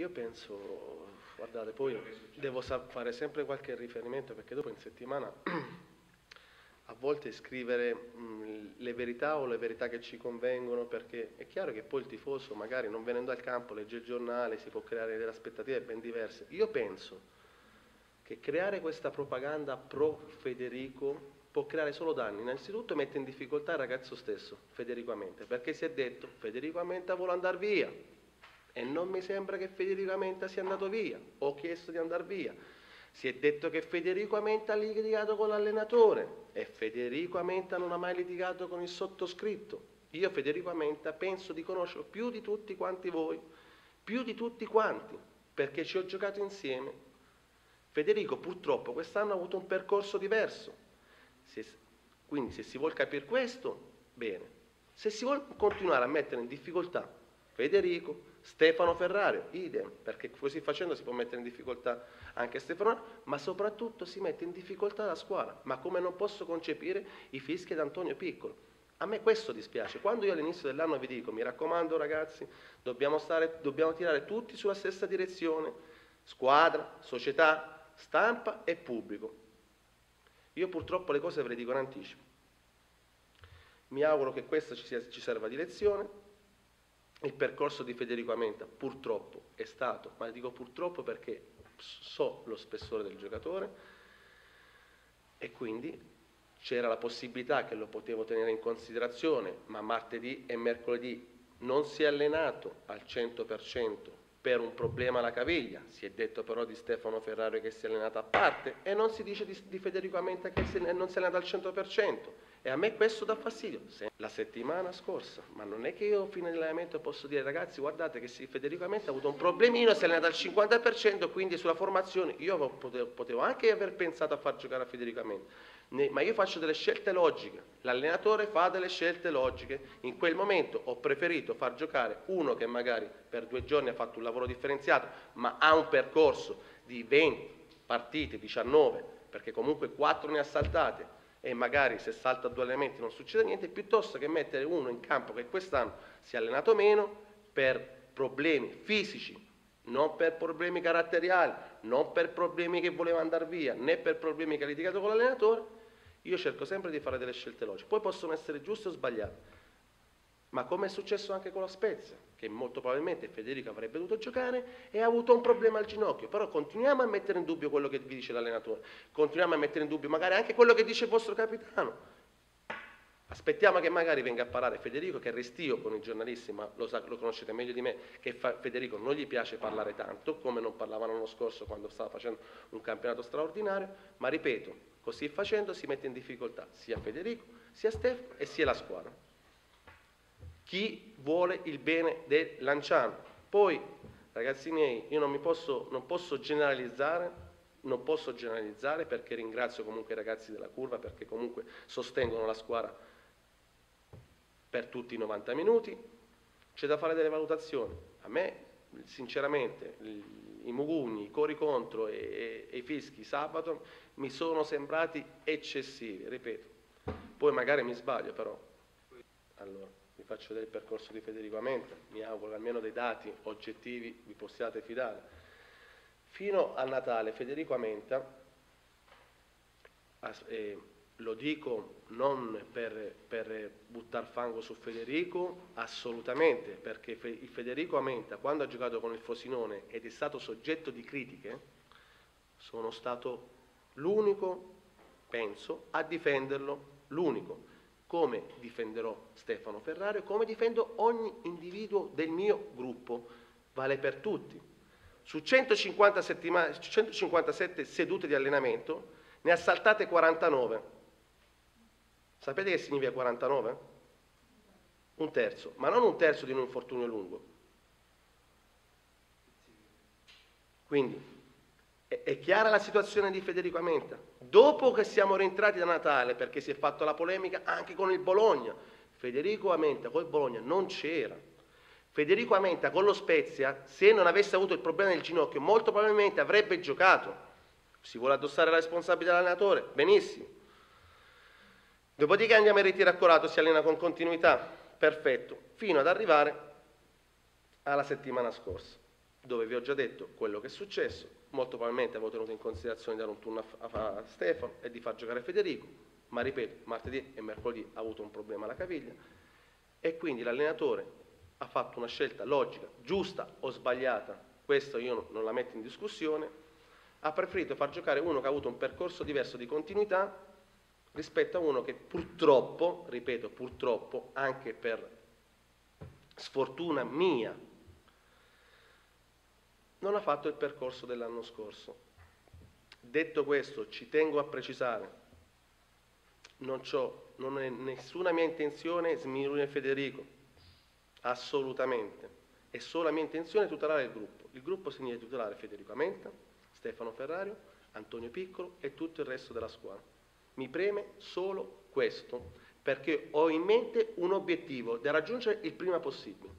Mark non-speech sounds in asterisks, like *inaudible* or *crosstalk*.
io penso, guardate, poi devo fare sempre qualche riferimento perché dopo in settimana *clears throat* a volte scrivere mh, le verità o le verità che ci convengono, perché è chiaro che poi il tifoso magari non venendo al campo legge il giornale, si può creare delle aspettative ben diverse. Io penso che creare questa propaganda pro Federico può creare solo danni. Innanzitutto mette in difficoltà il ragazzo stesso, Federico Amenta, perché si è detto Federico Amenta vuole andare via e non mi sembra che Federico Amenta sia andato via, ho chiesto di andare via si è detto che Federico Amenta ha litigato con l'allenatore e Federico Amenta non ha mai litigato con il sottoscritto. Io Federico Amenta penso di conoscerlo più di tutti quanti voi, più di tutti quanti, perché ci ho giocato insieme. Federico purtroppo quest'anno ha avuto un percorso diverso. Se, quindi se si vuole capire questo, bene. Se si vuole continuare a mettere in difficoltà Federico, Stefano Ferrario, idem, perché così facendo si può mettere in difficoltà anche Stefano, ma soprattutto si mette in difficoltà la squadra. Ma come non posso concepire i fischi di Antonio Piccolo? A me questo dispiace. Quando io all'inizio dell'anno vi dico, mi raccomando ragazzi, dobbiamo, stare, dobbiamo tirare tutti sulla stessa direzione, squadra, società, stampa e pubblico. Io purtroppo le cose ve le dico in anticipo. Mi auguro che questa ci, sia, ci serva di lezione, il percorso di Federico Amenta purtroppo è stato, ma dico purtroppo perché so lo spessore del giocatore e quindi c'era la possibilità che lo potevo tenere in considerazione, ma martedì e mercoledì non si è allenato al 100% per un problema alla caviglia, si è detto però di Stefano Ferrari che si è allenato a parte e non si dice di, di Federico Amenta che non si è allenato al 100%. E a me questo dà fastidio. La settimana scorsa, ma non è che io a fine dell'allenamento posso dire ragazzi guardate che Federico Amenta ha avuto un problemino, si è allenato al 50%, quindi sulla formazione io potevo, potevo anche aver pensato a far giocare a Federico Amenta, ma io faccio delle scelte logiche, l'allenatore fa delle scelte logiche, in quel momento ho preferito far giocare uno che magari per due giorni ha fatto un lavoro differenziato, ma ha un percorso di 20 partite, 19, perché comunque 4 ne ha saltate, e magari se salta due allenamenti non succede niente, piuttosto che mettere uno in campo che quest'anno si è allenato meno per problemi fisici, non per problemi caratteriali, non per problemi che voleva andare via, né per problemi che ha litigato con l'allenatore, io cerco sempre di fare delle scelte logiche. Poi possono essere giuste o sbagliate, ma come è successo anche con la Spezia, che molto probabilmente Federico avrebbe dovuto giocare e ha avuto un problema al ginocchio, però continuiamo a mettere in dubbio quello che vi dice l'allenatore, continuiamo a mettere in dubbio magari anche quello che dice il vostro capitano. Aspettiamo che magari venga a parlare Federico, che restio con i giornalisti, ma lo, sa, lo conoscete meglio di me, che fa, Federico non gli piace parlare tanto, come non parlava l'anno scorso quando stava facendo un campionato straordinario, ma ripeto, così facendo si mette in difficoltà sia Federico, sia Stefano e sia la squadra chi vuole il bene del Lanciano. Poi, ragazzi miei, io non, posso, non posso generalizzare non posso generalizzare perché ringrazio comunque i ragazzi della curva perché comunque sostengono la squadra per tutti i 90 minuti, c'è da fare delle valutazioni. A me, sinceramente, i Mugugni, i cori contro e, e, e, i fischi sabato mi sono sembrati eccessivi, ripeto. Poi magari mi sbaglio però. Allora vi faccio vedere il percorso di Federico Amenta, mi auguro almeno dei dati oggettivi vi possiate fidare. Fino a Natale Federico Amenta, eh, lo dico non per, per buttare fango su Federico, assolutamente, perché il Federico Amenta quando ha giocato con il Fosinone ed è stato soggetto di critiche, sono stato l'unico, penso, a difenderlo, l'unico come difenderò Stefano Ferrario, come difendo ogni individuo del mio gruppo, vale per tutti. Su 150 157 sedute di allenamento ne ha saltate 49. Sapete che significa 49? Un terzo, ma non un terzo di un infortunio lungo. Quindi è, è chiara la situazione di Federico Amenta. Dopo che siamo rientrati da Natale, perché si è fatta la polemica anche con il Bologna, Federico Amenta col Bologna non c'era. Federico Amenta con lo Spezia, se non avesse avuto il problema del ginocchio, molto probabilmente avrebbe giocato. Si vuole addossare la responsabilità dell'allenatore? Benissimo. Dopodiché andiamo in ritiro accorato, si allena con continuità, perfetto, fino ad arrivare alla settimana scorsa. dove vi ho già detto quello che è successo, molto probabilmente avevo tenuto in considerazione di dare un turno a, a Stefano e di far giocare Federico, ma ripeto, martedì e mercoledì ha avuto un problema alla caviglia. E quindi l'allenatore ha fatto una scelta logica, giusta o sbagliata, questo io non la metto in discussione, ha preferito far giocare uno che ha avuto un percorso diverso di continuità rispetto a uno che purtroppo, ripeto, purtroppo, anche per sfortuna mia, non ha fatto il percorso dell'anno scorso. Detto questo, ci tengo a precisare, non, non è nessuna mia intenzione sminuire Federico, assolutamente. È solo la mia intenzione tutelare il gruppo. Il gruppo significa tutelare Federico Amenta, Stefano Ferrario, Antonio Piccolo e tutto il resto della squadra. Mi preme solo questo, perché ho in mente un obiettivo da raggiungere il prima possibile.